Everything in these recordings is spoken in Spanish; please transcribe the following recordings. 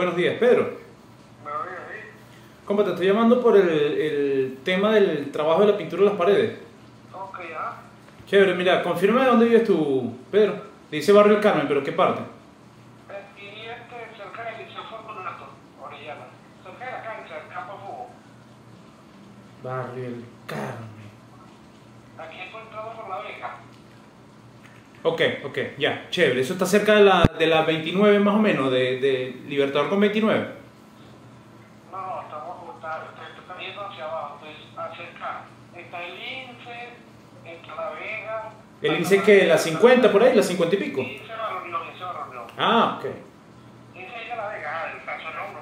Buenos días, Pedro. Buenos días, sí. ¿Cómo te estoy llamando por el, el tema del trabajo de la pintura de las paredes? Ok, ah. Chévere, mira, confirma de dónde vives tú, Pedro. Dice Barrio El Carmen, pero ¿qué parte? Aquí, este, cerca del Liceo Fortunato, Orellana. Cerca de la cancha, del campo de fútbol. Barrio El Carmen. Aquí encontrado por la Vega. Ok, ok, ya, chévere. Eso está cerca de la, de la 29 más o menos, de, de Libertador con 29. No, estamos. Estoy estoy yendo hacia abajo, entonces, acerca. Está el INSE, está la Vega. El INSE que la 50 por ahí, la 50 y pico. INSE la reunión, INSE la reunión. Ah, ok. INSE de la Vega, el paso no,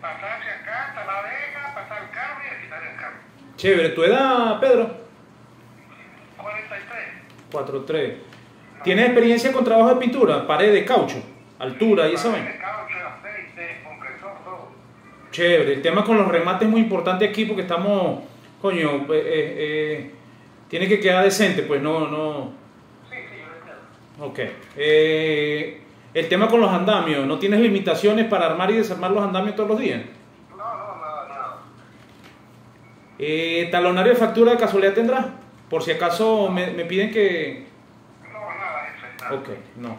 Pasar hacia acá, está la Vega, pasar el carro y está el carro. Chévere, ¿tu edad, Pedro? 43. 4-3. ¿Tienes experiencia con trabajo de pintura? Pared de caucho, altura y eso. Todo. Chévere, el tema con los remates es muy importante aquí porque estamos, coño, eh, eh, eh, tiene que quedar decente, pues no, no. Sí, sí, yo lo. Ok. Eh, el tema con los andamios, ¿no tienes limitaciones para armar y desarmar los andamios todos los días? No, no, nada, nada. Eh, ¿Talonario de factura de casualidad tendrás? Por si acaso me, me piden que... No, nada, jefe, nada. Ok, no.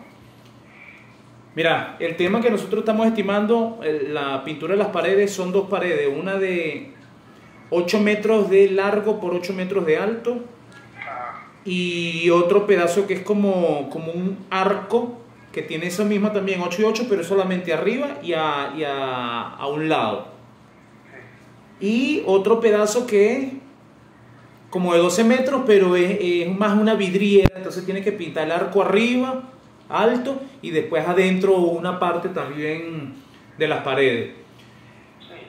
Mira, el tema que nosotros estamos estimando, la pintura de las paredes son dos paredes, una de 8 metros de largo por 8 metros de alto y otro pedazo que es como, como un arco que tiene esa misma también 8 y 8 pero solamente arriba y a, y a, a un lado. Y otro pedazo que como de 12 metros pero es, es más una vidriera, entonces tiene que pintar el arco arriba, alto y después adentro una parte también de las paredes.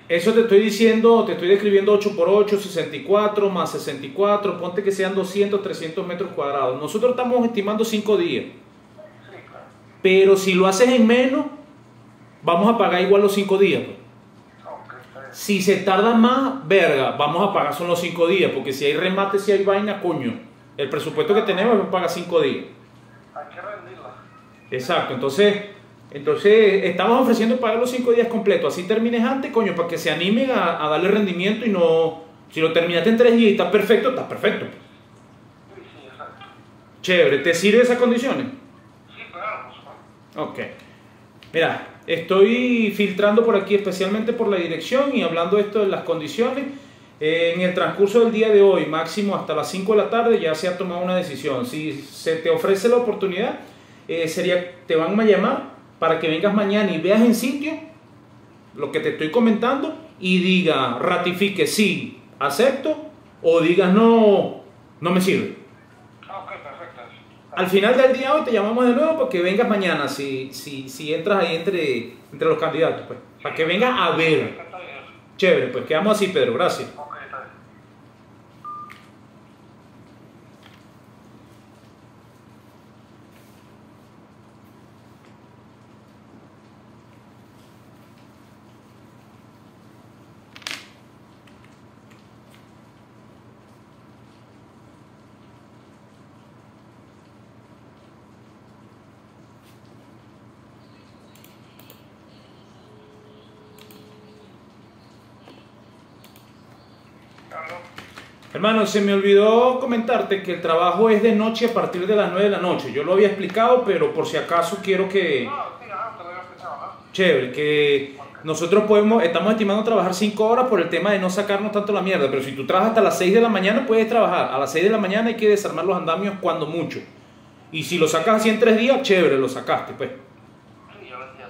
Eso te estoy diciendo, te estoy describiendo 8x8, 64 más 64, ponte que sean 200, 300 metros cuadrados. Nosotros estamos estimando 5 días, pero si lo haces en menos, vamos a pagar igual los 5 días. pues. Si se tarda más, verga, vamos a pagar son los 5 días, porque si hay remate, si hay vaina, coño. El presupuesto que tenemos es pagar 5 días. Hay que rendirla. Exacto, entonces, entonces estamos ofreciendo pagar los 5 días completos, así termines antes, coño, para que se animen a, a darle rendimiento y no, si lo terminaste en 3 días y está perfecto, está perfecto. Sí, sí, exacto. Chévere, ¿te sirve esas condiciones? Sí, claro, por supuesto. Ok. Mira, estoy filtrando por aquí especialmente por la dirección y hablando esto de las condiciones. Eh, en el transcurso del día de hoy, máximo hasta las 5 de la tarde, ya se ha tomado una decisión. Si se te ofrece la oportunidad, eh, sería, te van a llamar para que vengas mañana y veas en sitio lo que te estoy comentando y diga, ratifique sí, acepto, o digas no, no me sirve. Al final del día hoy te llamamos de nuevo para que vengas mañana, si, si, si entras ahí entre, entre los candidatos, pues, para que vengas a ver. Chévere, pues quedamos así, Pedro, gracias. Hermano, se me olvidó comentarte que el trabajo es de noche a partir de las 9 de la noche. Yo lo había explicado, pero por si acaso quiero que... Chévere, que nosotros podemos, estamos estimando trabajar 5 horas por el tema de no sacarnos tanto la mierda, pero si tú trabajas hasta las 6 de la mañana, puedes trabajar. A las 6 de la mañana hay que desarmar los andamios cuando mucho. Y si lo sacas así en 3 días, chévere, lo sacaste, pues.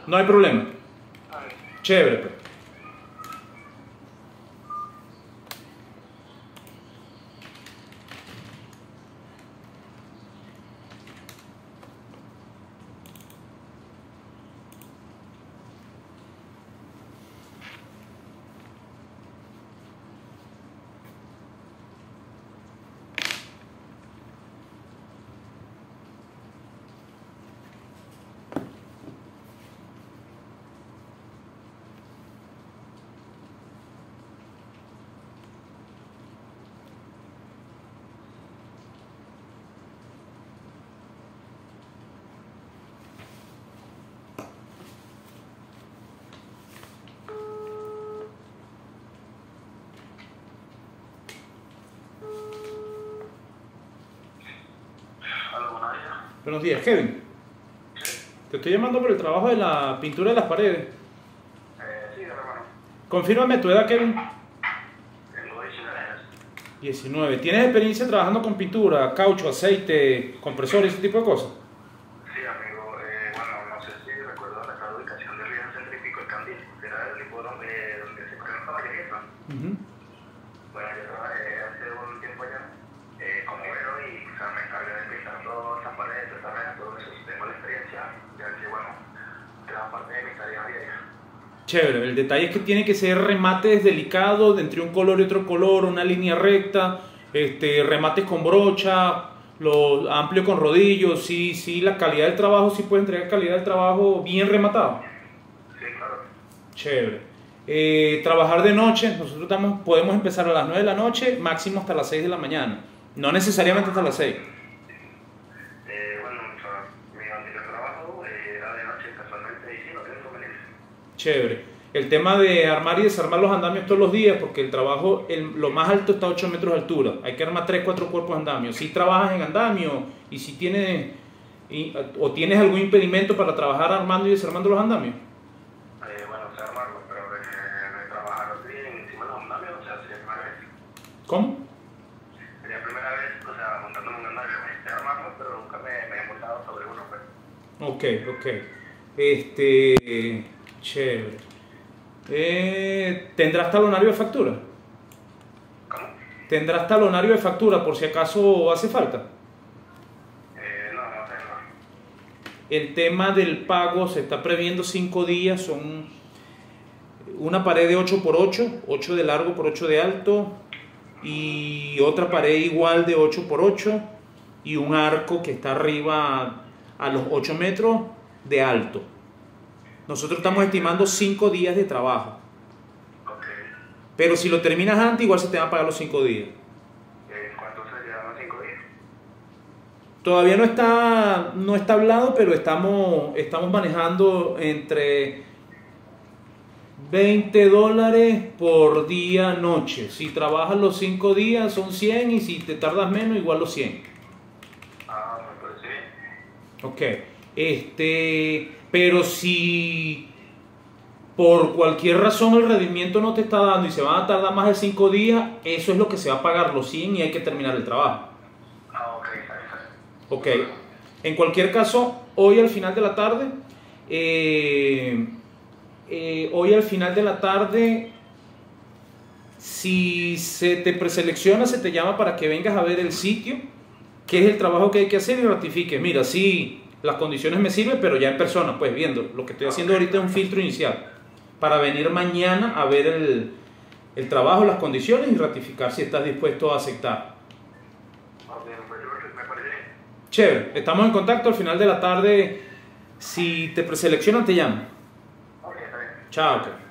No hay problema. Chévere, pues. Buenos días, Kevin. Te estoy llamando por el trabajo de la pintura de las paredes. Eh, sí, hermano. Confírmame tu edad, Kevin. Tengo 19 años. 19. ¿Tienes experiencia trabajando con pintura, caucho, aceite, compresor y ese tipo de cosas? Sí, amigo. Eh, bueno, no sé si recuerdo la ubicación del viejo centrífico, el Candil, que era el tipo donde, donde se corre la mayoría. Ujú. Bueno, yo trabajé hace un tiempo allá eh, como obrero y o sea, me encargué de pintar todas esas paredes, esas rejas, todo eso. Tengo la experiencia, ya que, bueno, gran parte de mi tarea diaria. Chévere, el detalle es que tiene que ser remates delicados, de entre un color y otro color, una línea recta, este, remates con brocha, lo amplio con rodillos, sí, sí, la calidad del trabajo, sí puede entregar calidad del trabajo bien rematado. Sí, claro. Chévere. Eh, trabajar de noche, nosotros estamos, podemos empezar a las 9 de la noche, máximo hasta las 6 de la mañana. No necesariamente hasta las 6. Eh, bueno, o sea, mi anterior trabajo eh, era de noche casualmente y sí, no tengo inconveniente. Chévere. El tema de armar y desarmar los andamios todos los días, porque el trabajo, el- lo más alto está a 8 metros de altura. Hay que armar 3, 4 cuerpos de andamio. Si trabajas en andamio y si tienes, y- o tienes algún impedimento para trabajar armando y desarmando los andamios. Eh, bueno, sé armarlo, pero de, de trabajar así encima de los andamios, o sea, sería la primera vez. ¿Cómo? Sería la primera vez, o sea, montándome un andamio, sé armarlo, pero nunca me, me he montado sobre uno, pues. Ok, ok. Este, chévere. Eh, ¿Tendrás talonario de factura? ¿Cómo? ¿Tendrás talonario de factura por si acaso hace falta? Eh, no, no tengo. El tema del pago se está previendo 5 días, son una pared de 8 por 8, 8 de largo por 8 de alto y otra pared igual de 8 por 8 y un arco que está arriba a los 8 metros de alto. Nosotros estamos estimando 5 días de trabajo, pero si lo terminas antes igual se te va a pagar los 5 días. ¿Cuánto serían los cinco días? Todavía no está, no está hablado, pero estamos, estamos manejando entre 20 dólares por día noche. Si trabajas los 5 días son 100 y si te tardas menos igual los 100. Ah, me parece bien. Ok. Este, pero si por cualquier razón el rendimiento no te está dando y se van a tardar más de 5 días, eso es lo que se va a pagar los 100 y hay que terminar el trabajo. Ah, ok. Ok. En cualquier caso, hoy al final de la tarde, eh, eh, hoy al final de la tarde, si se te preselecciona, se te llama para que vengas a ver el sitio, qué es el trabajo que hay que hacer y ratifiques. Mira, sí, las condiciones me sirven, pero ya en persona, pues viendo. Lo que estoy haciendo ahorita es un filtro inicial para venir mañana a ver el, el trabajo, las condiciones y ratificar si estás dispuesto a aceptar. Chévere, estamos en contacto al final de la tarde. Si te preseleccionan, te llamo. Ok, está bien. Chao.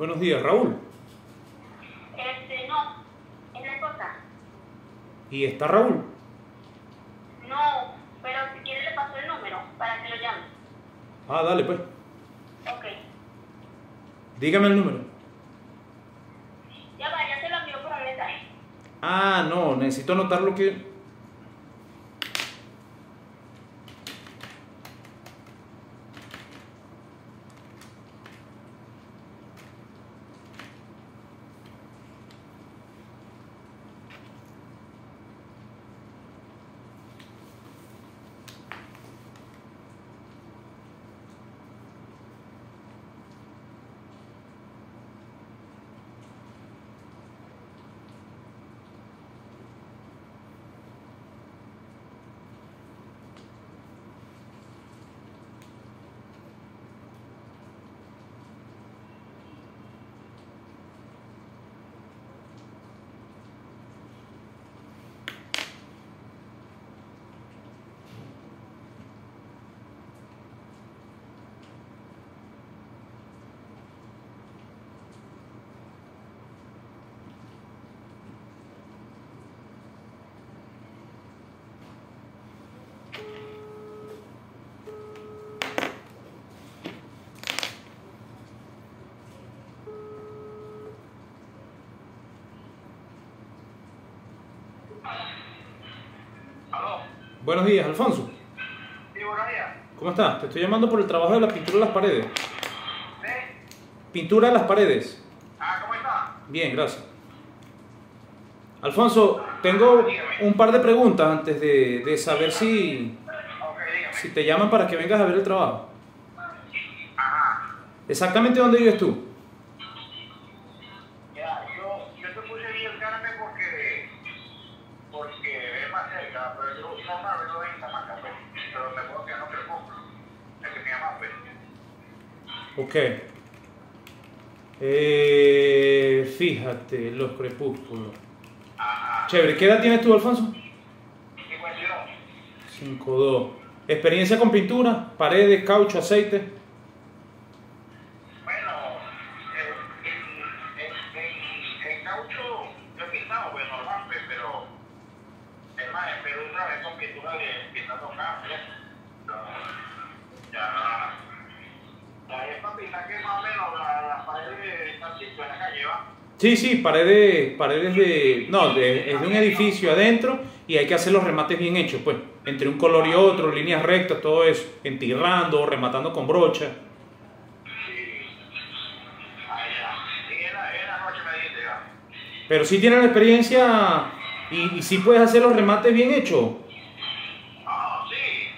Buenos días, Raúl. Este, no, es la esposa. ¿Y está Raúl? No, pero si quiere le paso el número para que lo llame. Ah, dale pues. Ok. Dígame el número. Ya va, ya se lo envío por un mensaje. Ah, no, necesito anotar lo que... Buenos días, Alfonso. Sí, buenos días. ¿Cómo estás? Te estoy llamando por el trabajo de la pintura de las paredes. ¿Sí? Pintura de las paredes. Ah, ¿cómo está? Bien, gracias. Alfonso, tengo un par de preguntas antes de, de saber si, si te llaman para que vengas a ver el trabajo. Ajá. ¿Exactamente dónde vives tú? Ya, yo, yo te puse ahí el carne porque, porque es más Ok. Eh, fíjate, los crepúsculos. Ajá. Chévere, ¿qué edad tienes tú, Alfonso? 52. 5'2". ¿Experiencia con pintura? ¿Paredes, caucho, aceite? Sí, sí, paredes, paredes de... No, de- es de un edificio adentro y hay que hacer los remates bien hechos, pues. Entre un color y otro, líneas rectas, todo eso. Entirrando, rematando con brocha. Pero sí tienes la experiencia y, y sí puedes hacer los remates bien hechos. Ah, sí.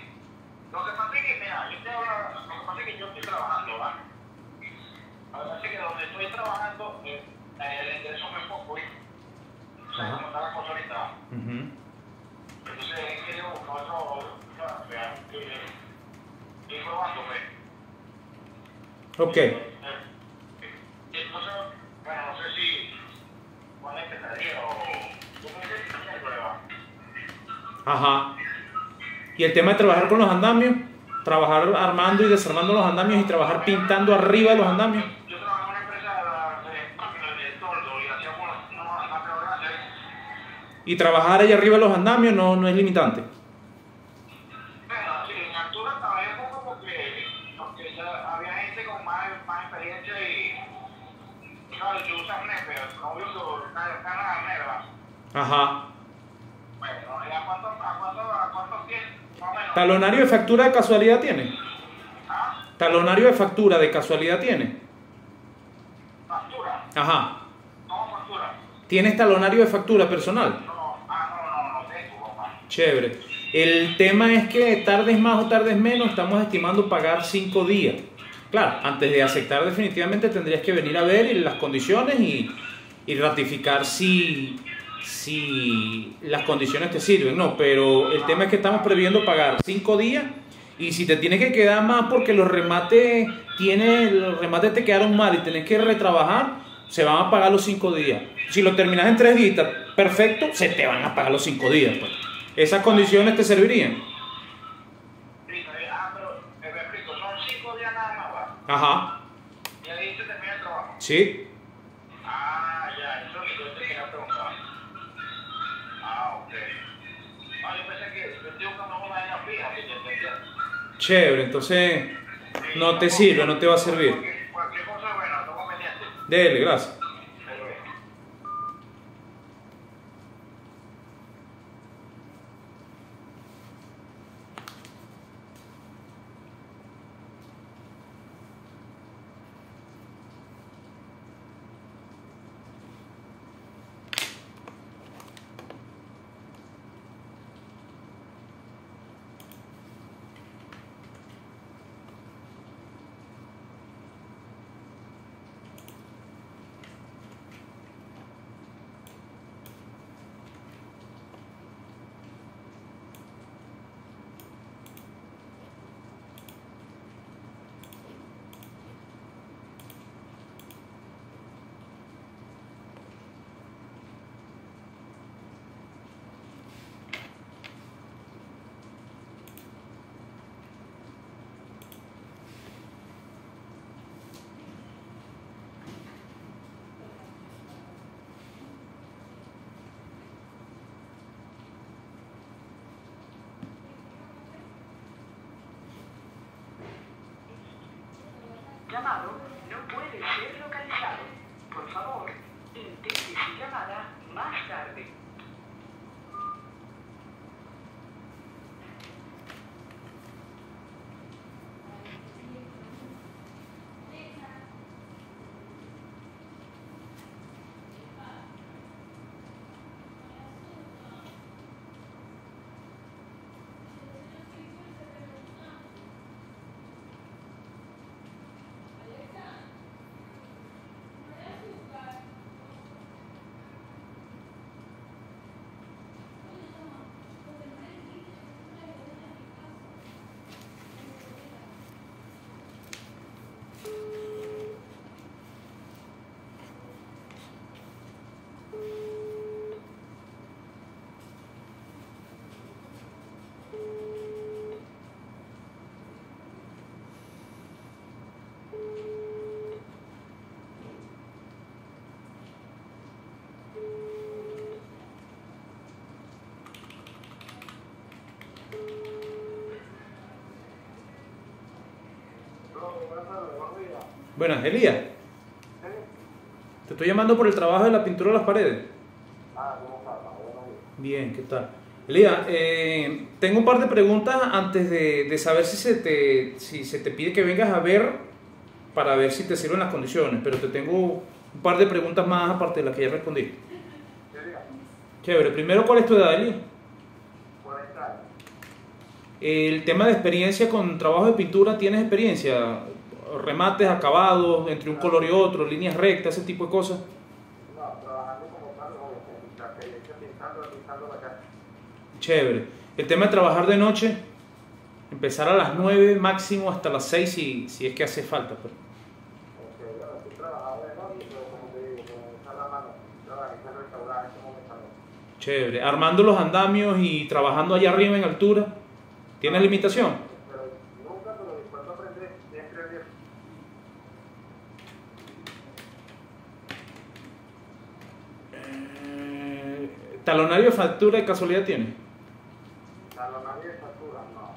Lo que pasa es que, mira, yo te hablo, lo que pasa es que yo estoy trabajando, ¿va? Lo que pasa es que donde estoy trabajando, eh, el ingreso me poco, ¿sí? Ajá. Como está la cosa ahorita. Ujú. Entonces, he querido buscar otro, o sea, que estoy probando, pues. Ok. Eh, Entonces, bueno, no sé si, cuándo empezaría o, tú me dices que tiene prueba. Ajá. Y el tema de trabajar con los andamios, trabajar armando y desarmando los andamios y trabajar pintando arriba de los andamios. Yo trabajo en una empresa de máquinas de toldo y trabajar ahí arriba de los andamios no, no es limitante. Bueno, sí, en altura trabajé poco porque, porque ya había gente con más, más experiencia y, ¿sabes? Yo uso NEP, pero no uso canas negras. Ajá. Bueno, ¿y a cuánto, a cuánto, a cuánto. ¿Talonario de factura de casualidad tiene? ¿Ah? ¿Talonario de factura de casualidad tiene? ¿Factura? Ajá. ¿Cómo factura? ¿Tienes talonario de factura personal? No, ah, no, no, no tengo, papá. Chévere. El tema es que tardes más o tardes menos, estamos estimando pagar cinco días. Claro, antes de aceptar definitivamente tendrías que venir a ver las condiciones y, y ratificar si, si las condiciones te sirven. No, pero el tema es que estamos previendo pagar cinco días y si te tienes que quedar más porque los remates, tiene, los remates te quedaron mal y tenés que retrabajar, se van a pagar los cinco días. Si lo terminas en tres días, perfecto, se te van a pagar los cinco días. pues. Esas condiciones te servirían. Sí, pero, me explico, son cinco días nada más, ¿va? Ajá. Y ahí se termina el trabajo. Sí, chévere, entonces no te sirve, no te va a servir. Dele, gracias. Pero, No puede ser localizado. Por favor, intente su llamada más tarde. Buenas, Elías. Te estoy llamando por el trabajo de la pintura de las paredes. Bien, ¿qué tal? Elías, eh, tengo un par de preguntas antes de, de saber si se, te, si se te pide que vengas a ver para ver si te sirven las condiciones, pero te tengo un par de preguntas más aparte de las que ya respondí. Chévere, primero, ¿cuál es tu edad, Elías? El tema de experiencia con trabajo de pintura, ¿tienes experiencia? Remates, acabados, entre un color y otro, líneas rectas, ese tipo de cosas. No, trabajando como tal, no, experiencia pintando, pintando la casa. Chévere. El tema de trabajar de noche, empezar a las 9 máximo hasta las 6 si, si es que hace falta. pues. Pero. Chévere. Armando los andamios y trabajando allá arriba en altura, ¿tienes limitación? Pero nunca, pero dispuesto a aprender. Eh, ¿Talonario de factura de casualidad tiene? Talonario de factura, no.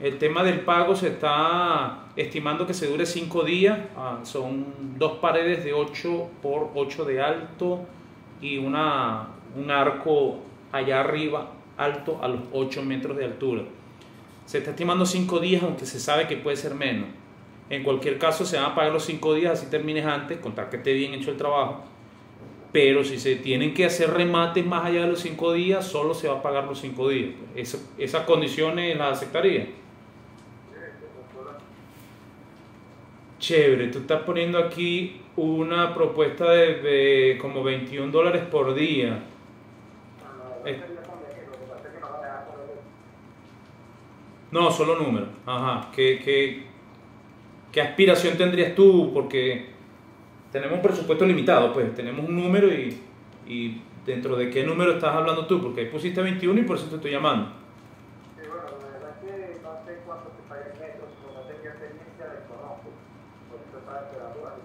El tema del pago se está estimando que se dure 5 días. Ah, son dos paredes de 8 por 8 de alto y una, un arco allá arriba alto a los 8 metros de altura. Se está estimando 5 días, aunque se sabe que puede ser menos. En cualquier caso, se van a pagar los 5 días, así termines antes, contar que esté bien hecho el trabajo. Pero si se tienen que hacer remates más allá de los 5 días, solo se va a pagar los 5 días. Esa- esas condiciones las aceptaría. Chévere, tú estás poniendo aquí una propuesta de, de como 21 dólares por día. Eh. no sería conveniente, lo que pasa es que no va a dejar poner No, solo números. Ajá. ¿Qué, qué, qué aspiración tendrías tú? Porque tenemos un presupuesto limitado, pues tenemos un número y, y dentro de qué número estás hablando tú, porque ahí pusiste 21 y por eso te estoy llamando. Sí, bueno, la verdad es que no sé cuánto se paga en metros, pero no tenía experiencia, desconozco. Por eso estaba esperando a el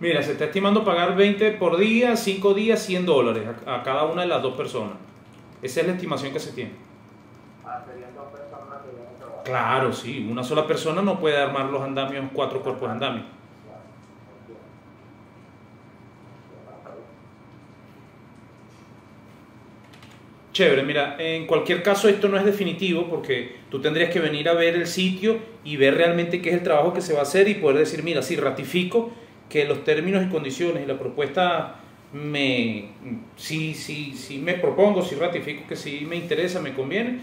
Mira, se está estimando pagar 20 por día, 5 días, 100 dólares a, a cada una de las dos personas. Esa es la estimación que se tiene. Ah, serían dos personas que vienen a trabajar. Claro, sí, una sola persona no puede armar los andamios, cuatro cuerpos de andamio. Chévere, mira, en cualquier caso esto no es definitivo porque tú tendrías que venir a ver el sitio y ver realmente qué es el trabajo que se va a hacer y poder decir, mira, sí, ratifico que los términos y condiciones y la propuesta me, sí, sí, sí me propongo, sí ratifico que sí me interesa, me conviene,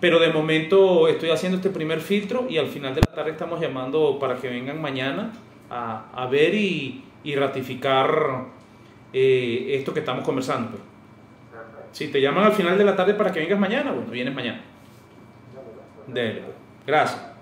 pero de momento estoy haciendo este primer filtro y al final de la tarde estamos llamando para que vengan mañana a, a ver y, y ratificar eh, esto que estamos conversando. pues. Si te llaman al final de la tarde para que vengas mañana, bueno, vienes mañana. Dele. Gracias.